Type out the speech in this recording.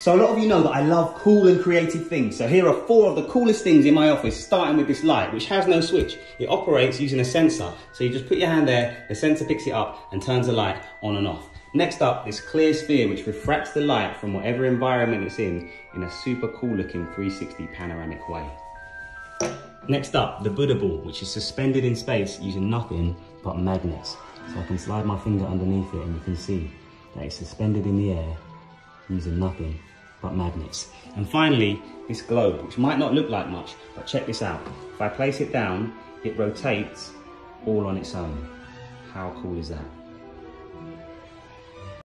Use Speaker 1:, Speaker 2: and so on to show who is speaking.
Speaker 1: So a lot of you know that I love cool and creative things. So here are four of the coolest things in my office, starting with this light, which has no switch. It operates using a sensor. So you just put your hand there, the sensor picks it up and turns the light on and off. Next up, this clear sphere, which refracts the light from whatever environment it's in, in a super cool looking 360 panoramic way. Next up, the Buddha ball, which is suspended in space using nothing but magnets. So I can slide my finger underneath it and you can see that it's suspended in the air using nothing but magnets. And finally, this globe, which might not look like much, but check this out. If I place it down, it rotates all on its own. How cool is that?